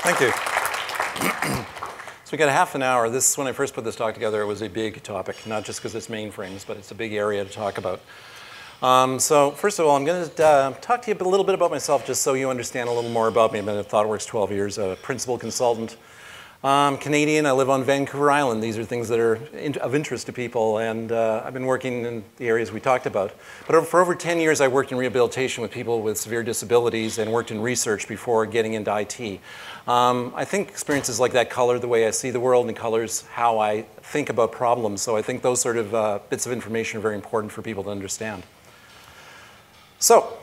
Thank you. so we got a half an hour. This, when I first put this talk together, it was a big topic, not just because it's mainframes, but it's a big area to talk about. Um, so first of all, I'm going to uh, talk to you a little bit about myself just so you understand a little more about me. I've been at ThoughtWorks 12 years, a principal consultant. I'm Canadian, I live on Vancouver Island. These are things that are in, of interest to people, and uh, I've been working in the areas we talked about. But for over 10 years, I worked in rehabilitation with people with severe disabilities and worked in research before getting into IT. Um, I think experiences like that color the way I see the world and colors how I think about problems. So I think those sort of uh, bits of information are very important for people to understand. So,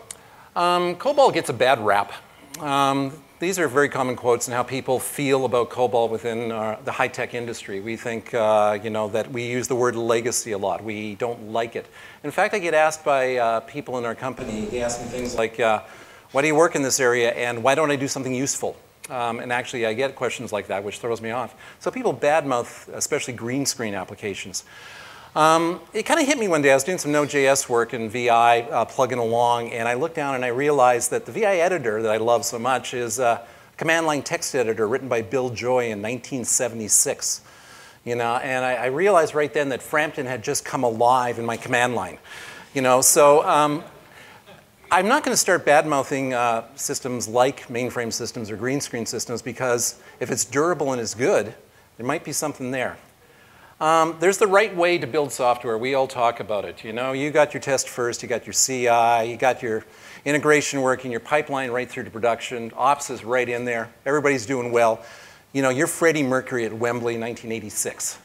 um, COBOL gets a bad rap. Um, these are very common quotes and how people feel about COBOL within uh, the high-tech industry. We think, uh, you know, that we use the word legacy a lot. We don't like it. In fact, I get asked by uh, people in our company, they ask me things like, uh, why do you work in this area and why don't I do something useful? Um, and actually, I get questions like that, which throws me off. So people badmouth, especially green screen applications. Um, it kind of hit me one day. I was doing some Node.js work in VI, uh, plugging along, and I looked down and I realized that the VI editor that I love so much is a command line text editor written by Bill Joy in 1976. You know, and I, I realized right then that Frampton had just come alive in my command line. You know, so um, I'm not going to start bad mouthing uh, systems like mainframe systems or green screen systems because if it's durable and it's good, there might be something there. Um, there's the right way to build software. We all talk about it. You know, you got your test first, you got your CI, you got your integration working, your pipeline right through to production. Ops is right in there. Everybody's doing well. You know, you're Freddie Mercury at Wembley, 1986.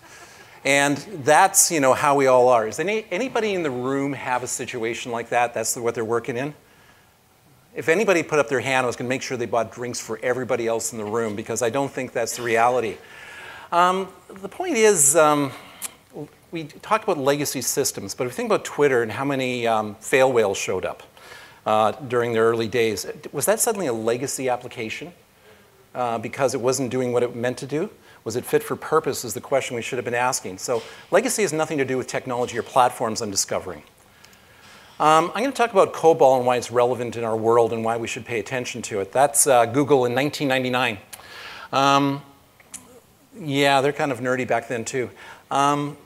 And that's, you know, how we all are. Does any, anybody in the room have a situation like that? That's what they're working in? If anybody put up their hand, I was going to make sure they bought drinks for everybody else in the room because I don't think that's the reality. Um, the point is, um, we talk about legacy systems, but if you think about Twitter and how many um, fail whales showed up uh, during the early days, was that suddenly a legacy application uh, because it wasn't doing what it meant to do? Was it fit for purpose is the question we should have been asking. So legacy has nothing to do with technology or platforms I'm discovering. Um, I'm going to talk about COBOL and why it's relevant in our world and why we should pay attention to it. That's uh, Google in 1999. Um, yeah, they're kind of nerdy back then too. Um,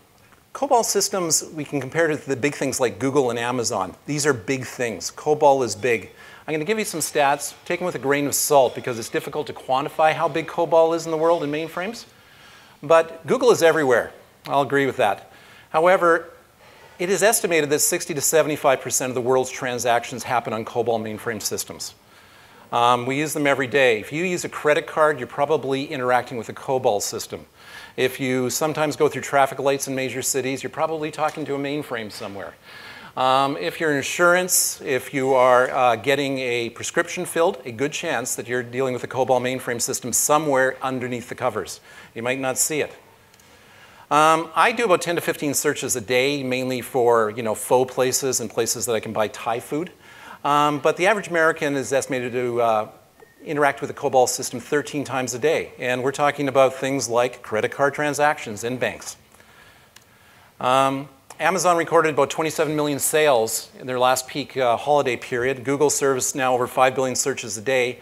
COBOL systems, we can compare to the big things like Google and Amazon. These are big things. COBOL is big. I'm going to give you some stats, take them with a grain of salt because it's difficult to quantify how big COBOL is in the world in mainframes. But Google is everywhere. I'll agree with that. However, it is estimated that 60 to 75% of the world's transactions happen on COBOL mainframe systems. Um, we use them every day. If you use a credit card, you're probably interacting with a COBOL system. If you sometimes go through traffic lights in major cities, you're probably talking to a mainframe somewhere. Um, if you're in insurance, if you are uh, getting a prescription filled, a good chance that you're dealing with a COBOL mainframe system somewhere underneath the covers. You might not see it. Um, I do about 10 to 15 searches a day, mainly for you know pho places and places that I can buy Thai food. Um, but the average American is estimated to uh, interact with the COBOL system 13 times a day. And we're talking about things like credit card transactions in banks. Um, Amazon recorded about 27 million sales in their last peak uh, holiday period. Google serves now over 5 billion searches a day.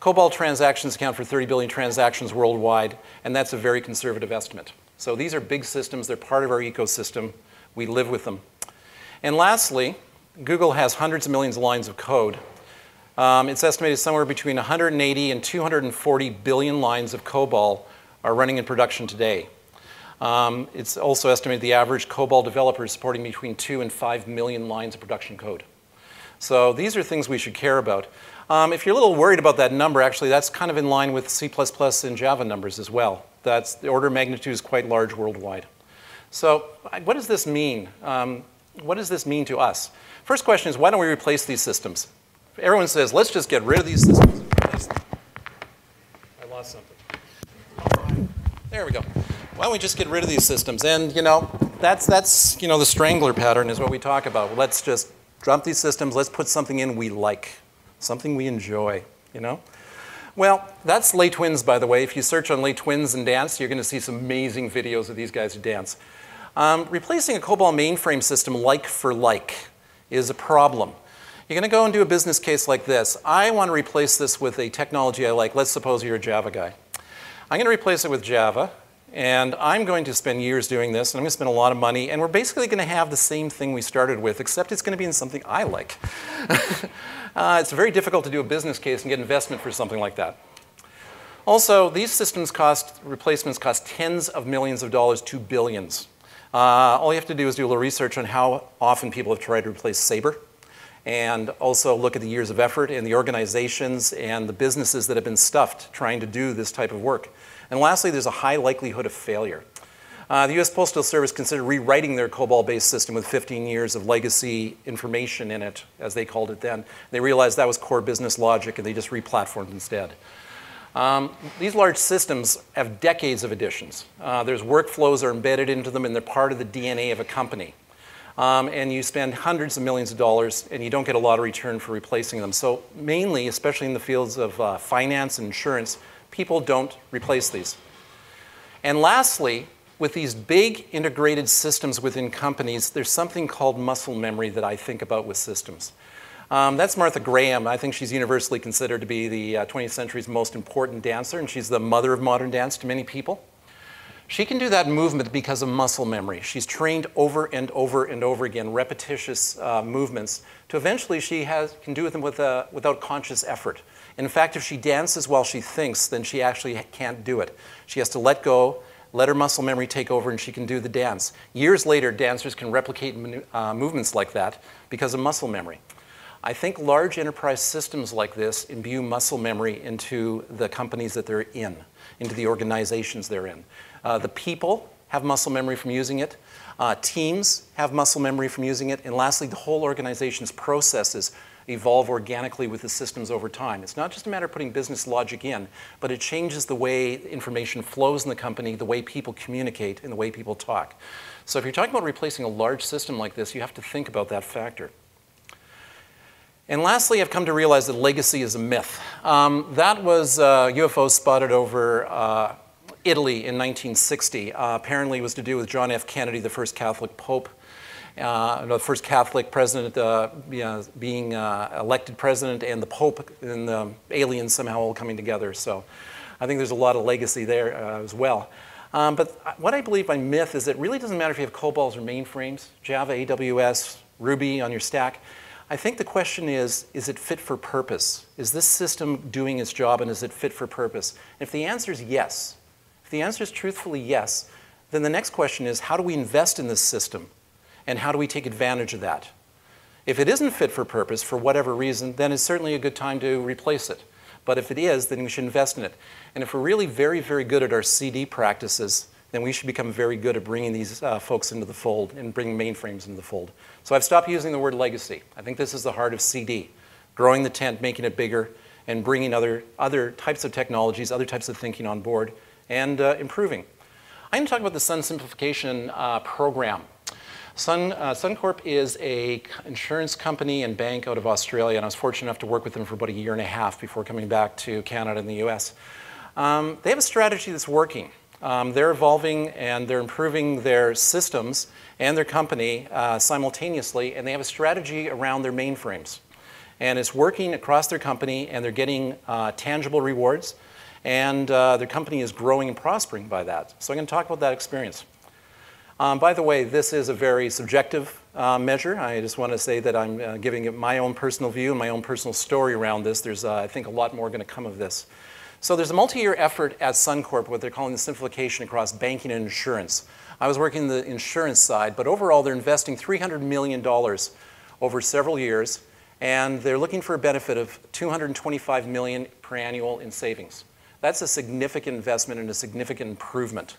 COBOL transactions account for 30 billion transactions worldwide, and that's a very conservative estimate. So these are big systems, they're part of our ecosystem, we live with them. And lastly, Google has hundreds of millions of lines of code. Um, it's estimated somewhere between 180 and 240 billion lines of COBOL are running in production today. Um, it's also estimated the average COBOL developer is supporting between 2 and 5 million lines of production code. So these are things we should care about. Um, if you're a little worried about that number, actually, that's kind of in line with C++ and Java numbers as well. That's, the order of magnitude is quite large worldwide. So what does this mean? Um, what does this mean to us? First question is, why don't we replace these systems? Everyone says, let's just get rid of these systems. I lost something. There we go. Why don't we just get rid of these systems? And, you know, that's, that's you know, the strangler pattern is what we talk about. Let's just dump these systems. Let's put something in we like, something we enjoy, you know? Well, that's Les Twins, by the way. If you search on Les Twins and dance, you're going to see some amazing videos of these guys who dance. Um, replacing a COBOL mainframe system like for like is a problem. You're going to go and do a business case like this. I want to replace this with a technology I like. Let's suppose you're a Java guy. I'm going to replace it with Java, and I'm going to spend years doing this, and I'm going to spend a lot of money, and we're basically going to have the same thing we started with, except it's going to be in something I like. uh, it's very difficult to do a business case and get investment for something like that. Also, these systems cost, replacements cost tens of millions of dollars to billions. Uh, all you have to do is do a little research on how often people have tried to replace Sabre and also look at the years of effort and the organizations and the businesses that have been stuffed trying to do this type of work. And lastly, there's a high likelihood of failure. Uh, the US Postal Service considered rewriting their COBOL-based system with 15 years of legacy information in it, as they called it then. They realized that was core business logic and they just replatformed instead. Um, these large systems have decades of additions. Uh, there's workflows are embedded into them and they're part of the DNA of a company um, and you spend hundreds of millions of dollars and you don't get a lot of return for replacing them. So mainly, especially in the fields of uh, finance and insurance, people don't replace these. And lastly, with these big integrated systems within companies, there's something called muscle memory that I think about with systems. Um, that's Martha Graham. I think she's universally considered to be the uh, 20th century's most important dancer, and she's the mother of modern dance to many people. She can do that movement because of muscle memory. She's trained over and over and over again, repetitious uh, movements, to eventually she has, can do them with a, without conscious effort. In fact, if she dances while she thinks, then she actually can't do it. She has to let go, let her muscle memory take over, and she can do the dance. Years later, dancers can replicate uh, movements like that because of muscle memory. I think large enterprise systems like this imbue muscle memory into the companies that they're in, into the organizations they're in. Uh, the people have muscle memory from using it. Uh, teams have muscle memory from using it. And lastly, the whole organization's processes evolve organically with the systems over time. It's not just a matter of putting business logic in, but it changes the way information flows in the company, the way people communicate, and the way people talk. So if you're talking about replacing a large system like this, you have to think about that factor. And lastly, I've come to realize that legacy is a myth. Um, that was uh, UFO spotted over uh, Italy in 1960. Uh, apparently, it was to do with John F. Kennedy, the first Catholic Pope, uh, the first Catholic president uh, being uh, elected president, and the Pope and the aliens somehow all coming together. So I think there's a lot of legacy there uh, as well. Um, but what I believe by myth is it really doesn't matter if you have COBOLs or mainframes, Java, AWS, Ruby on your stack. I think the question is, is it fit for purpose? Is this system doing its job and is it fit for purpose? if the answer is yes, if the answer is truthfully yes, then the next question is how do we invest in this system and how do we take advantage of that? If it isn't fit for purpose for whatever reason, then it's certainly a good time to replace it. But if it is, then we should invest in it. And if we're really very, very good at our CD practices, then we should become very good at bringing these uh, folks into the fold and bringing mainframes into the fold. So I've stopped using the word legacy. I think this is the heart of CD, growing the tent, making it bigger, and bringing other, other types of technologies, other types of thinking on board and uh, improving. I'm going to talk about the Sun Simplification uh, Program. Sun, uh, Suncorp is a insurance company and bank out of Australia, and I was fortunate enough to work with them for about a year and a half before coming back to Canada and the US. Um, they have a strategy that's working. Um, they're evolving and they're improving their systems and their company uh, simultaneously, and they have a strategy around their mainframes. And it's working across their company, and they're getting uh, tangible rewards and uh, their company is growing and prospering by that. So I'm going to talk about that experience. Um, by the way, this is a very subjective uh, measure. I just want to say that I'm uh, giving it my own personal view and my own personal story around this. There's, uh, I think, a lot more going to come of this. So there's a multi-year effort at Suncorp, what they're calling the simplification across banking and insurance. I was working the insurance side, but overall they're investing $300 million over several years, and they're looking for a benefit of 225 million per annual in savings. That's a significant investment and a significant improvement.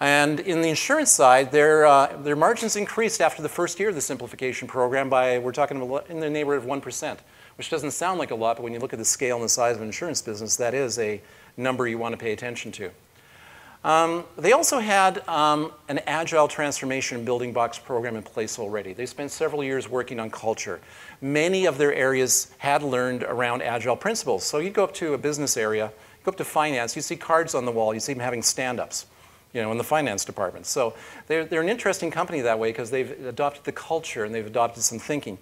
And in the insurance side, their, uh, their margins increased after the first year of the simplification program by, we're talking in the neighborhood of 1%, which doesn't sound like a lot, but when you look at the scale and the size of an insurance business, that is a number you want to pay attention to. Um, they also had um, an agile transformation building blocks program in place already. They spent several years working on culture. Many of their areas had learned around agile principles. So you'd go up to a business area, Go up to finance, you see cards on the wall, you see them having stand-ups, you know, in the finance department. So they're, they're an interesting company that way because they've adopted the culture and they've adopted some thinking.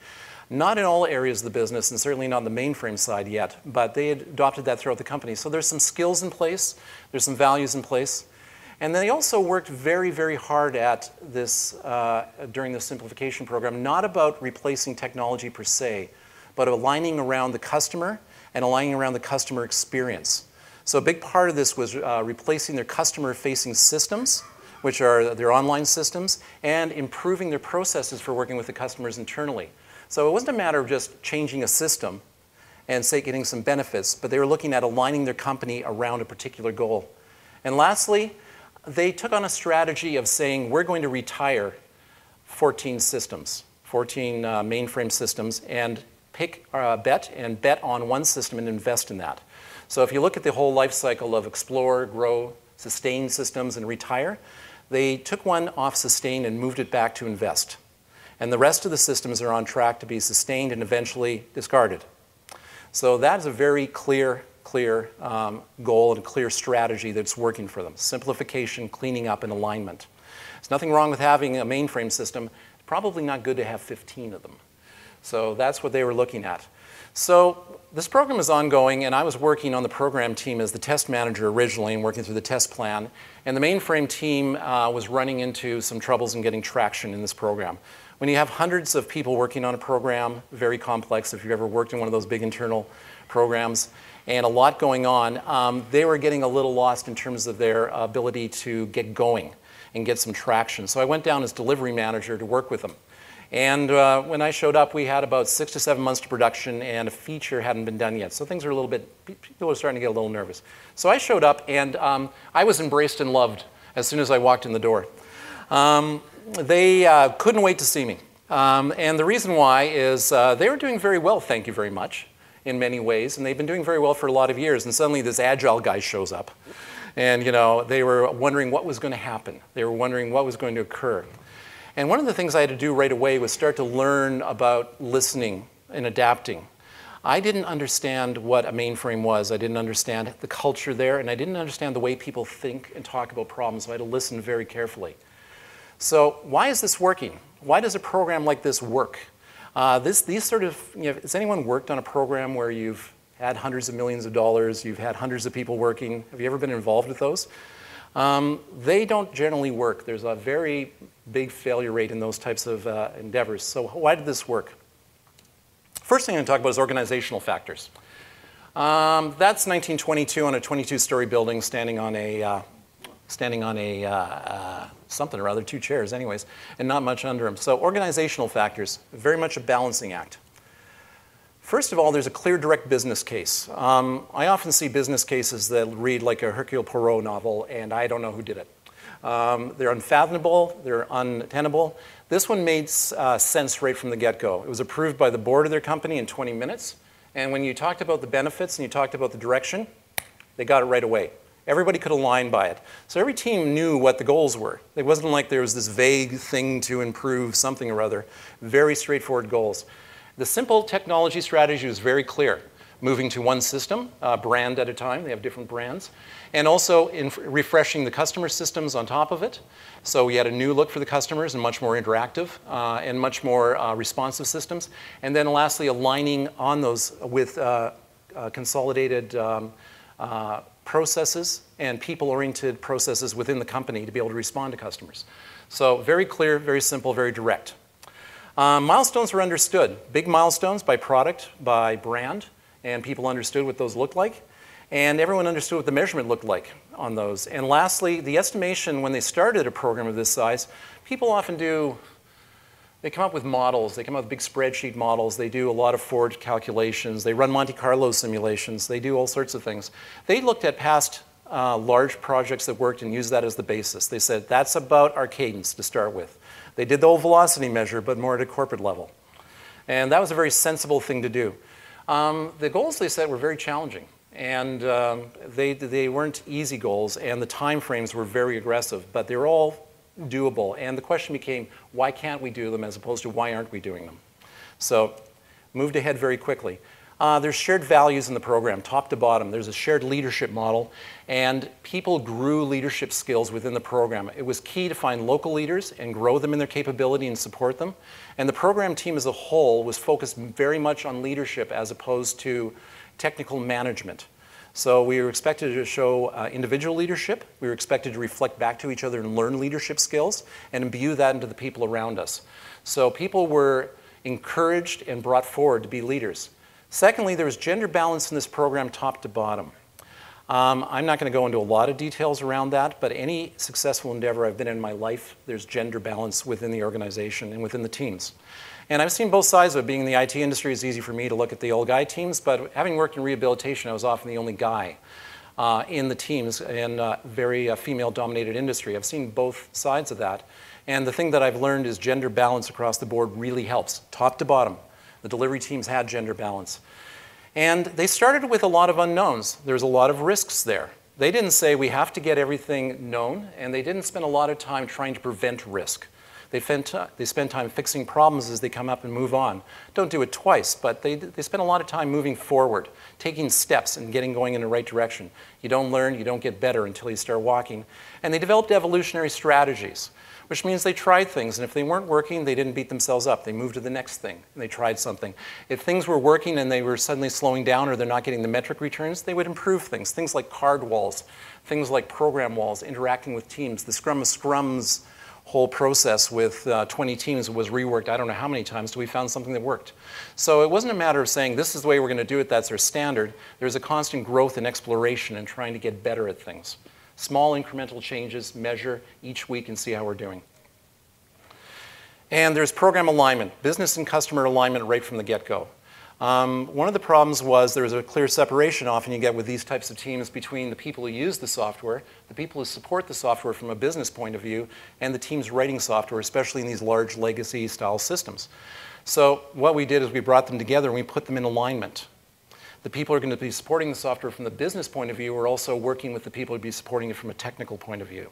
Not in all areas of the business, and certainly not on the mainframe side yet, but they had adopted that throughout the company. So there's some skills in place, there's some values in place. And they also worked very, very hard at this uh, during the simplification program, not about replacing technology per se, but aligning around the customer and aligning around the customer experience. So a big part of this was uh, replacing their customer-facing systems, which are their online systems, and improving their processes for working with the customers internally. So it wasn't a matter of just changing a system and say getting some benefits, but they were looking at aligning their company around a particular goal. And lastly, they took on a strategy of saying, we're going to retire 14 systems, 14 uh, mainframe systems, and pick a uh, bet and bet on one system and invest in that. So if you look at the whole life cycle of explore, grow, sustain systems, and retire, they took one off sustain and moved it back to invest. And the rest of the systems are on track to be sustained and eventually discarded. So that is a very clear clear um, goal and a clear strategy that's working for them. Simplification, cleaning up, and alignment. There's nothing wrong with having a mainframe system. Probably not good to have 15 of them. So that's what they were looking at. So this program is ongoing, and I was working on the program team as the test manager originally and working through the test plan. And the mainframe team uh, was running into some troubles in getting traction in this program. When you have hundreds of people working on a program, very complex, if you've ever worked in one of those big internal programs, and a lot going on, um, they were getting a little lost in terms of their ability to get going and get some traction. So I went down as delivery manager to work with them. And uh, when I showed up, we had about six to seven months to production, and a feature hadn't been done yet. So things were a little bit, people were starting to get a little nervous. So I showed up, and um, I was embraced and loved as soon as I walked in the door. Um, they uh, couldn't wait to see me. Um, and the reason why is uh, they were doing very well, thank you very much in many ways, and they've been doing very well for a lot of years. And suddenly this agile guy shows up. And you know, they were wondering what was going to happen. They were wondering what was going to occur. And one of the things I had to do right away was start to learn about listening and adapting. I didn't understand what a mainframe was. I didn't understand the culture there, and I didn't understand the way people think and talk about problems, so I had to listen very carefully. So why is this working? Why does a program like this work? Uh, this, these sort of, you know, has anyone worked on a program where you've had hundreds of millions of dollars, you've had hundreds of people working? Have you ever been involved with those? Um, they don't generally work. There's a very big failure rate in those types of uh, endeavors. So why did this work? First thing I'm going to talk about is organizational factors. Um, that's 1922 on a 22-story building standing on a, uh, standing on a uh, uh something or other, two chairs anyways, and not much under them. So organizational factors, very much a balancing act. First of all, there's a clear direct business case. Um, I often see business cases that read like a Hercule Poirot novel, and I don't know who did it. Um, they're unfathomable, they're untenable. This one made uh, sense right from the get-go. It was approved by the board of their company in 20 minutes, and when you talked about the benefits and you talked about the direction, they got it right away. Everybody could align by it. So every team knew what the goals were. It wasn't like there was this vague thing to improve something or other. Very straightforward goals. The simple technology strategy was very clear. Moving to one system, uh, brand at a time, they have different brands, and also in refreshing the customer systems on top of it. So we had a new look for the customers and much more interactive uh, and much more uh, responsive systems. And then lastly, aligning on those with uh, uh, consolidated um, uh, processes and people-oriented processes within the company to be able to respond to customers. So very clear, very simple, very direct. Um, milestones were understood. Big milestones by product, by brand, and people understood what those looked like. And everyone understood what the measurement looked like on those. And lastly, the estimation when they started a program of this size, people often do they come up with models. They come up with big spreadsheet models. They do a lot of forward calculations. They run Monte Carlo simulations. They do all sorts of things. They looked at past uh, large projects that worked and used that as the basis. They said, that's about our cadence to start with. They did the whole velocity measure, but more at a corporate level. And that was a very sensible thing to do. Um, the goals they set were very challenging. And um, they, they weren't easy goals, and the time frames were very aggressive, but they were all doable. And the question became, why can't we do them as opposed to why aren't we doing them? So moved ahead very quickly. Uh, there's shared values in the program, top to bottom. There's a shared leadership model, and people grew leadership skills within the program. It was key to find local leaders and grow them in their capability and support them. And the program team as a whole was focused very much on leadership as opposed to technical management. So we were expected to show uh, individual leadership. We were expected to reflect back to each other and learn leadership skills and imbue that into the people around us. So people were encouraged and brought forward to be leaders. Secondly, there was gender balance in this program top to bottom. Um, I'm not going to go into a lot of details around that, but any successful endeavor I've been in my life, there's gender balance within the organization and within the teams. And I've seen both sides of it. Being in the IT industry, it's easy for me to look at the old guy teams, but having worked in rehabilitation, I was often the only guy uh, in the teams in a very uh, female-dominated industry. I've seen both sides of that. And the thing that I've learned is gender balance across the board really helps, top to bottom. The delivery teams had gender balance. And they started with a lot of unknowns. There's a lot of risks there. They didn't say we have to get everything known, and they didn't spend a lot of time trying to prevent risk. They spend, they spend time fixing problems as they come up and move on. Don't do it twice, but they, they spend a lot of time moving forward, taking steps and getting going in the right direction. You don't learn, you don't get better until you start walking. And they developed evolutionary strategies which means they tried things. And if they weren't working, they didn't beat themselves up. They moved to the next thing and they tried something. If things were working and they were suddenly slowing down or they're not getting the metric returns, they would improve things. Things like card walls, things like program walls, interacting with teams. The Scrum of Scrums whole process with uh, 20 teams was reworked I don't know how many times till we found something that worked. So it wasn't a matter of saying this is the way we're going to do it, that's our standard. There's a constant growth and exploration and trying to get better at things. Small incremental changes, measure each week and see how we're doing. And there's program alignment, business and customer alignment right from the get-go. Um, one of the problems was there was a clear separation often you get with these types of teams between the people who use the software, the people who support the software from a business point of view, and the teams writing software, especially in these large legacy style systems. So what we did is we brought them together and we put them in alignment the people who are going to be supporting the software from the business point of view are also working with the people who be supporting it from a technical point of view.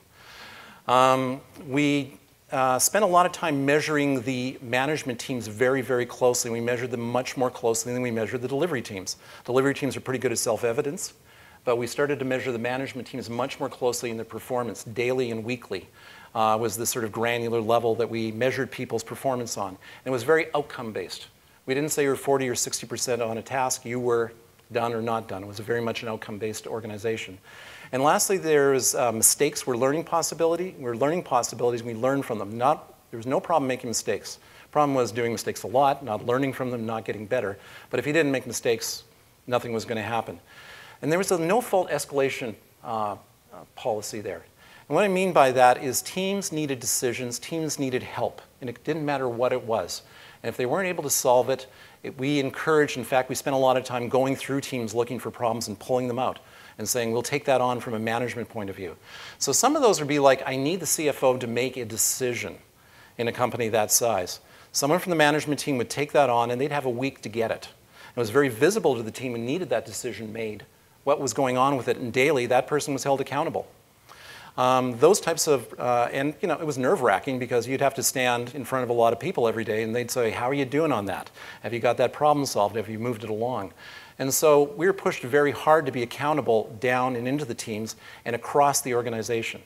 Um, we uh, spent a lot of time measuring the management teams very, very closely. We measured them much more closely than we measured the delivery teams. Delivery teams are pretty good at self-evidence, but we started to measure the management teams much more closely in their performance, daily and weekly. Uh, was the sort of granular level that we measured people's performance on. And it was very outcome-based. We didn't say you were 40 or 60% on a task, you were done or not done. It was very much an outcome-based organization. And lastly, there's uh, mistakes were learning possibility. We're learning possibilities, we learn from them. Not, there was no problem making mistakes. Problem was doing mistakes a lot, not learning from them, not getting better. But if you didn't make mistakes, nothing was going to happen. And there was a no-fault escalation uh, uh, policy there. And what I mean by that is teams needed decisions, teams needed help, and it didn't matter what it was. And if they weren't able to solve it, it, we encouraged, in fact, we spent a lot of time going through teams looking for problems and pulling them out and saying, we'll take that on from a management point of view. So some of those would be like, I need the CFO to make a decision in a company that size. Someone from the management team would take that on and they'd have a week to get it. It was very visible to the team and needed that decision made, what was going on with it, and daily that person was held accountable. Um, those types of, uh, and you know, it was nerve wracking because you'd have to stand in front of a lot of people every day and they'd say, how are you doing on that? Have you got that problem solved? Have you moved it along? And so we were pushed very hard to be accountable down and into the teams and across the organization.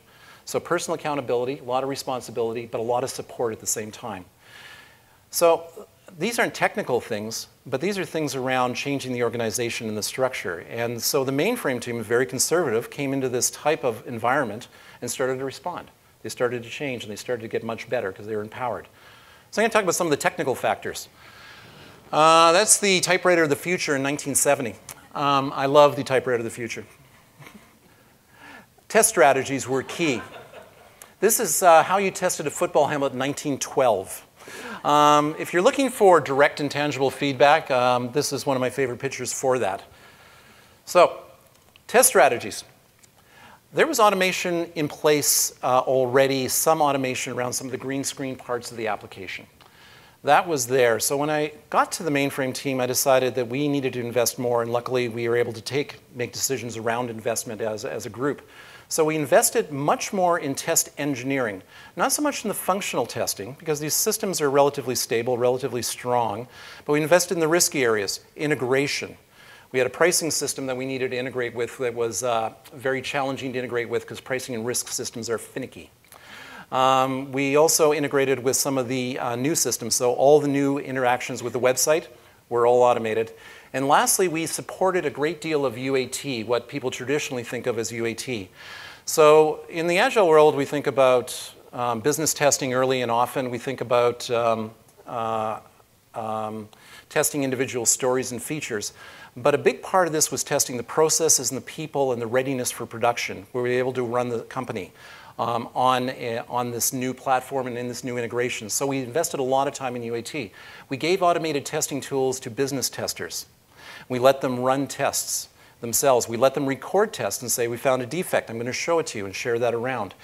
So personal accountability, a lot of responsibility, but a lot of support at the same time. So these aren't technical things, but these are things around changing the organization and the structure. And so the mainframe team, very conservative, came into this type of environment and started to respond. They started to change and they started to get much better because they were empowered. So I'm going to talk about some of the technical factors. Uh, that's the typewriter of the future in 1970. Um, I love the typewriter of the future. Test strategies were key. This is uh, how you tested a football helmet in 1912. Um, if you're looking for direct and tangible feedback, um, this is one of my favorite pictures for that. So, test strategies. There was automation in place uh, already, some automation around some of the green screen parts of the application. That was there. So when I got to the mainframe team, I decided that we needed to invest more, and luckily we were able to take, make decisions around investment as, as a group. So we invested much more in test engineering, not so much in the functional testing, because these systems are relatively stable, relatively strong, but we invested in the risky areas, integration. We had a pricing system that we needed to integrate with that was uh, very challenging to integrate with because pricing and risk systems are finicky. Um, we also integrated with some of the uh, new systems, so all the new interactions with the website were all automated. And lastly, we supported a great deal of UAT, what people traditionally think of as UAT. So in the Agile world, we think about um, business testing early and often. We think about um, uh, um, testing individual stories and features. But a big part of this was testing the processes and the people and the readiness for production. Were We able to run the company um, on, on this new platform and in this new integration. So we invested a lot of time in UAT. We gave automated testing tools to business testers. We let them run tests themselves. We let them record tests and say, we found a defect. I'm going to show it to you and share that around.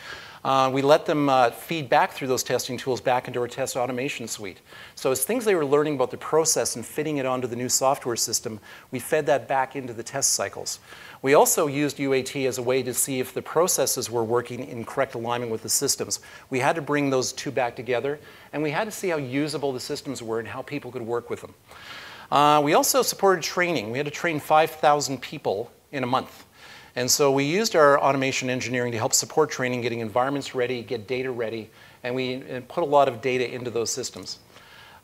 Uh, we let them uh, feed back through those testing tools back into our test automation suite. So as things they were learning about the process and fitting it onto the new software system, we fed that back into the test cycles. We also used UAT as a way to see if the processes were working in correct alignment with the systems. We had to bring those two back together, and we had to see how usable the systems were and how people could work with them. Uh, we also supported training. We had to train 5,000 people in a month. And so we used our automation engineering to help support training, getting environments ready, get data ready, and we put a lot of data into those systems.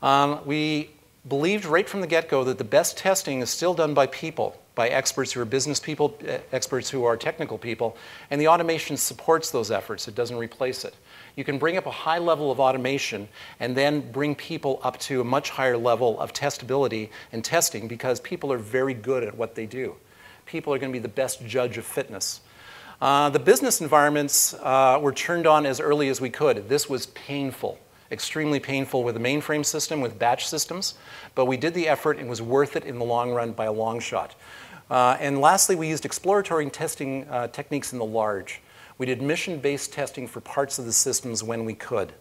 Um, we believed right from the get-go that the best testing is still done by people, by experts who are business people, eh, experts who are technical people, and the automation supports those efforts. It doesn't replace it. You can bring up a high level of automation and then bring people up to a much higher level of testability and testing because people are very good at what they do. People are going to be the best judge of fitness. Uh, the business environments uh, were turned on as early as we could. This was painful, extremely painful with the mainframe system, with batch systems, but we did the effort and was worth it in the long run by a long shot. Uh, and lastly, we used exploratory testing uh, techniques in the large. We did mission-based testing for parts of the systems when we could.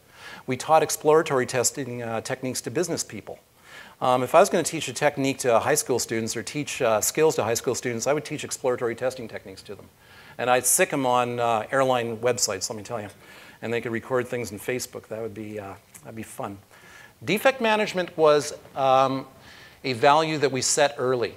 We taught exploratory testing uh, techniques to business people. Um, if I was going to teach a technique to high school students or teach uh, skills to high school students, I would teach exploratory testing techniques to them. And I'd sic them on uh, airline websites, let me tell you. And they could record things in Facebook. That would be, uh, that'd be fun. Defect management was um, a value that we set early.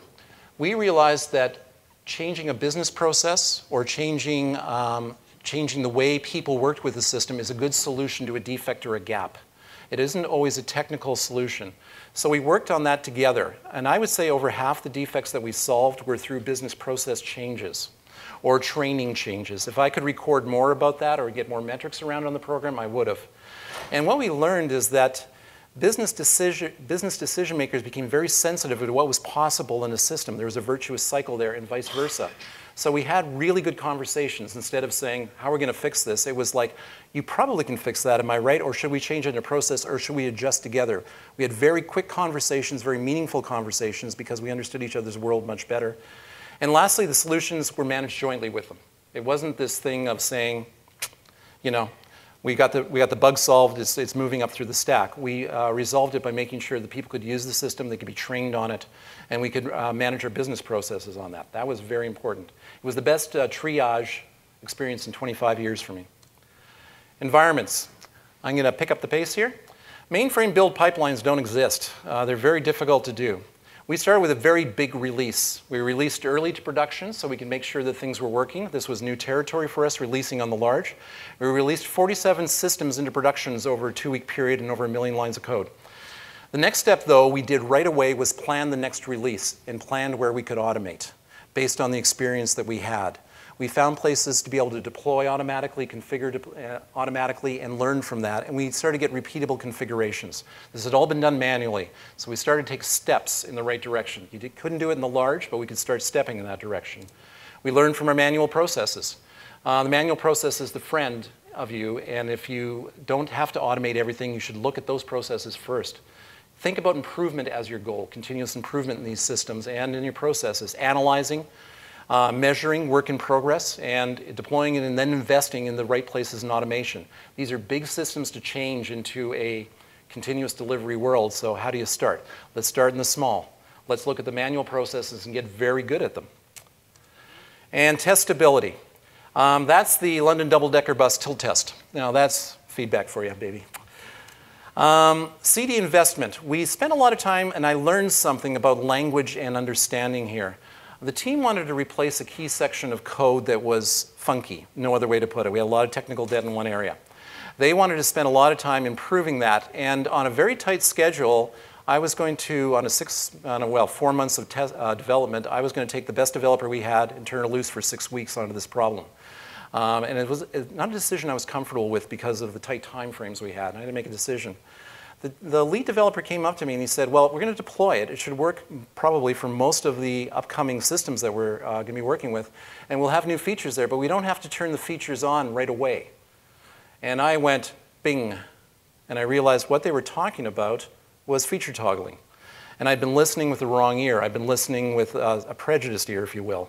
We realized that changing a business process or changing um, changing the way people worked with the system is a good solution to a defect or a gap. It isn't always a technical solution. So we worked on that together. And I would say over half the defects that we solved were through business process changes or training changes. If I could record more about that or get more metrics around on the program, I would have. And what we learned is that business decision, business decision makers became very sensitive to what was possible in a system. There was a virtuous cycle there and vice versa. So we had really good conversations. Instead of saying, how are we going to fix this? It was like, you probably can fix that, am I right? Or should we change in a process, or should we adjust together? We had very quick conversations, very meaningful conversations, because we understood each other's world much better. And lastly, the solutions were managed jointly with them. It wasn't this thing of saying, you know, we got the, we got the bug solved, it's, it's moving up through the stack. We uh, resolved it by making sure that people could use the system, they could be trained on it, and we could uh, manage our business processes on that. That was very important. It was the best uh, triage experience in 25 years for me. Environments. I'm going to pick up the pace here. Mainframe build pipelines don't exist. Uh, they're very difficult to do. We started with a very big release. We released early to production so we could make sure that things were working. This was new territory for us, releasing on the large. We released 47 systems into productions over a two-week period and over a million lines of code. The next step, though, we did right away was plan the next release and planned where we could automate based on the experience that we had. We found places to be able to deploy automatically, configure uh, automatically, and learn from that. And we started to get repeatable configurations. This had all been done manually. So we started to take steps in the right direction. You did, couldn't do it in the large, but we could start stepping in that direction. We learned from our manual processes. Uh, the manual process is the friend of you, and if you don't have to automate everything, you should look at those processes first. Think about improvement as your goal, continuous improvement in these systems and in your processes, analyzing, uh, measuring work in progress and deploying it and then investing in the right places in automation. These are big systems to change into a continuous delivery world, so how do you start? Let's start in the small. Let's look at the manual processes and get very good at them. And testability. Um, that's the London double-decker bus tilt test. Now that's feedback for you, baby. Um, CD investment. We spent a lot of time, and I learned something about language and understanding here. The team wanted to replace a key section of code that was funky, no other way to put it. We had a lot of technical debt in one area. They wanted to spend a lot of time improving that, and on a very tight schedule, I was going to, on a six, on a, well, four months of uh, development, I was going to take the best developer we had and turn it loose for six weeks onto this problem. Um, and it was not a decision I was comfortable with because of the tight time frames we had. I had to make a decision. The, the lead developer came up to me and he said, well, we're going to deploy it. It should work probably for most of the upcoming systems that we're uh, going to be working with. And we'll have new features there, but we don't have to turn the features on right away. And I went, bing. And I realized what they were talking about was feature toggling. And I'd been listening with the wrong ear. I'd been listening with uh, a prejudiced ear, if you will.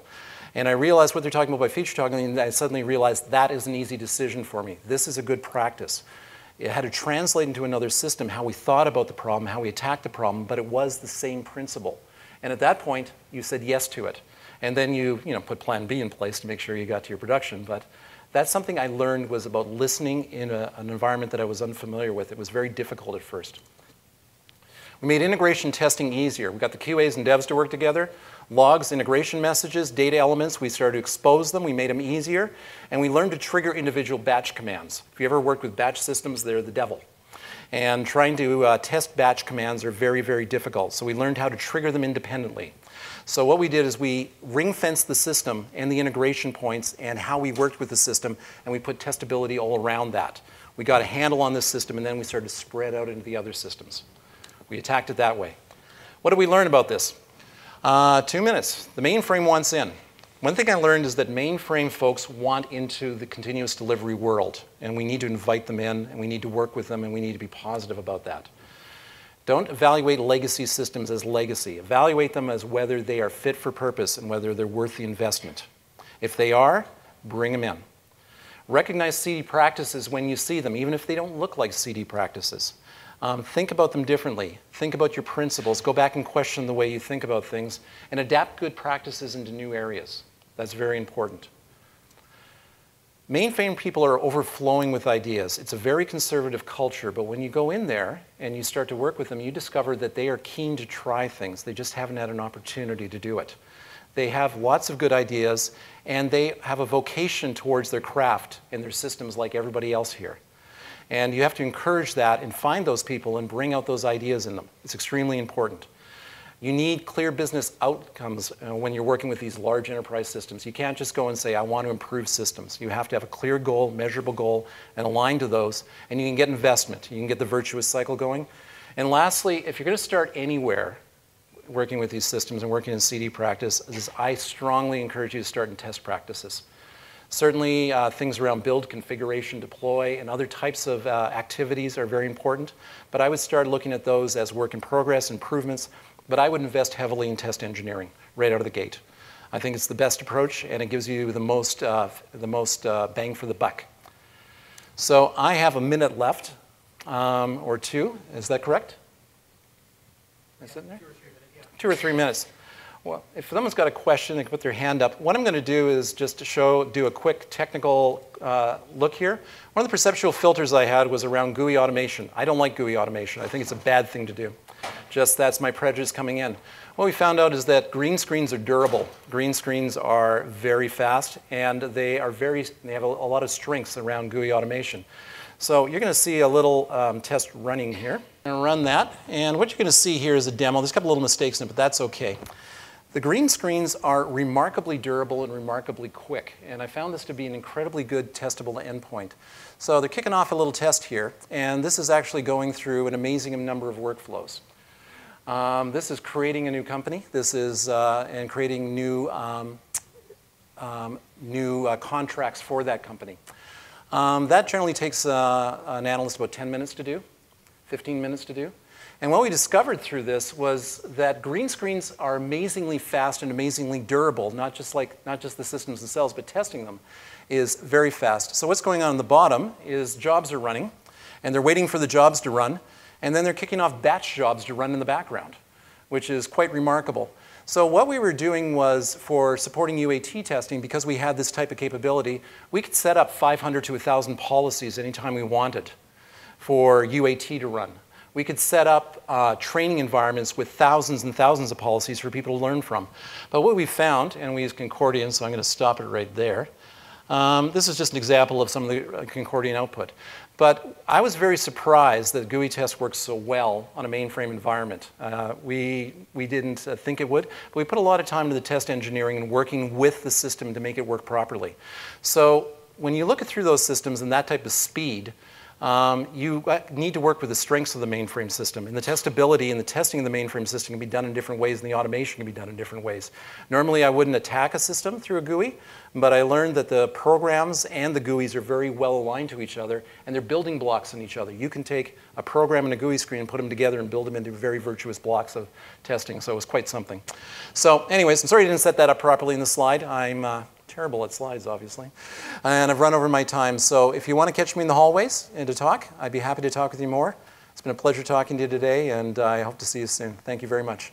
And I realized what they're talking about by feature toggling, and I suddenly realized that is an easy decision for me. This is a good practice. It had to translate into another system how we thought about the problem, how we attacked the problem, but it was the same principle. And at that point, you said yes to it. And then you, you know, put plan B in place to make sure you got to your production. But that's something I learned was about listening in a, an environment that I was unfamiliar with. It was very difficult at first. We made integration testing easier. We got the QAs and devs to work together. Logs, integration messages, data elements, we started to expose them, we made them easier, and we learned to trigger individual batch commands. If you ever worked with batch systems, they're the devil. And trying to uh, test batch commands are very, very difficult. So we learned how to trigger them independently. So what we did is we ring fenced the system and the integration points and how we worked with the system, and we put testability all around that. We got a handle on this system, and then we started to spread out into the other systems. We attacked it that way. What did we learn about this? Uh, two minutes. The mainframe wants in. One thing I learned is that mainframe folks want into the continuous delivery world, and we need to invite them in, and we need to work with them, and we need to be positive about that. Don't evaluate legacy systems as legacy. Evaluate them as whether they are fit for purpose and whether they're worth the investment. If they are, bring them in. Recognize CD practices when you see them, even if they don't look like CD practices. Um, think about them differently. Think about your principles. Go back and question the way you think about things and adapt good practices into new areas. That's very important. Mainframe people are overflowing with ideas. It's a very conservative culture, but when you go in there and you start to work with them, you discover that they are keen to try things. They just haven't had an opportunity to do it. They have lots of good ideas, and they have a vocation towards their craft and their systems like everybody else here. And you have to encourage that and find those people and bring out those ideas in them. It's extremely important. You need clear business outcomes uh, when you're working with these large enterprise systems. You can't just go and say, I want to improve systems. You have to have a clear goal, measurable goal, and align to those. And you can get investment. You can get the virtuous cycle going. And lastly, if you're going to start anywhere working with these systems and working in CD practice, I strongly encourage you to start in test practices. Certainly, uh, things around build, configuration, deploy, and other types of uh, activities are very important, but I would start looking at those as work in progress, improvements, but I would invest heavily in test engineering right out of the gate. I think it's the best approach, and it gives you the most, uh, the most uh, bang for the buck. So I have a minute left, um, or two. Is that correct? Is that there? Two or three minutes. Well, if someone's got a question, they can put their hand up. What I'm going to do is just to show, do a quick technical uh, look here. One of the perceptual filters I had was around GUI automation. I don't like GUI automation. I think it's a bad thing to do. Just that's my prejudice coming in. What we found out is that green screens are durable. Green screens are very fast, and they are very, they have a, a lot of strengths around GUI automation. So you're going to see a little um, test running here. I'm going to run that, and what you're going to see here is a demo. There's a couple little mistakes in it, but that's okay. The green screens are remarkably durable and remarkably quick, and I found this to be an incredibly good testable endpoint. So they're kicking off a little test here, and this is actually going through an amazing number of workflows. Um, this is creating a new company. This is uh, and creating new um, um, new uh, contracts for that company. Um, that generally takes uh, an analyst about 10 minutes to do, 15 minutes to do. And what we discovered through this was that green screens are amazingly fast and amazingly durable, not just like not just the systems themselves, but testing them is very fast. So what's going on in the bottom is jobs are running, and they're waiting for the jobs to run, and then they're kicking off batch jobs to run in the background, which is quite remarkable. So what we were doing was for supporting UAT testing, because we had this type of capability, we could set up 500 to 1,000 policies anytime we wanted for UAT to run. We could set up uh, training environments with thousands and thousands of policies for people to learn from. But what we found, and we use Concordion, so I'm going to stop it right there. Um, this is just an example of some of the uh, Concordion output. But I was very surprised that GUI test works so well on a mainframe environment. Uh, we, we didn't uh, think it would, but we put a lot of time into the test engineering and working with the system to make it work properly. So when you look at through those systems and that type of speed, um, you uh, need to work with the strengths of the mainframe system. And the testability and the testing of the mainframe system can be done in different ways, and the automation can be done in different ways. Normally, I wouldn't attack a system through a GUI, but I learned that the programs and the GUIs are very well aligned to each other, and they're building blocks in each other. You can take a program and a GUI screen and put them together and build them into very virtuous blocks of testing, so it was quite something. So anyways, I'm sorry I didn't set that up properly in the slide. I'm uh, terrible at slides, obviously. And I've run over my time. So if you want to catch me in the hallways and to talk, I'd be happy to talk with you more. It's been a pleasure talking to you today, and I hope to see you soon. Thank you very much.